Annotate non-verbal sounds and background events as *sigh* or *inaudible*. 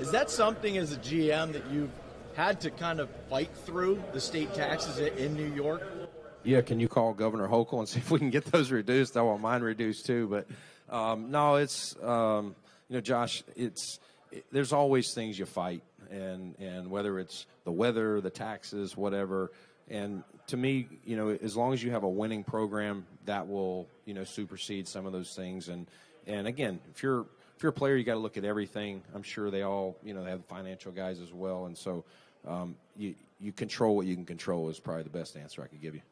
Is that something as a GM that you've had to kind of fight through the state taxes in New York? Yeah, can you call Governor Hochul and *laughs* see if we can get those reduced? I want mine reduced too. But um, no, it's um, you know, Josh, it's it, there's always things you fight, and and whether it's the weather, the taxes, whatever. And to me, you know, as long as you have a winning program, that will you know supersede some of those things. And and again, if you're if you're a player, you got to look at everything. I'm sure they all you know they have financial guys as well, and so um, you you control what you can control is probably the best answer I could give you.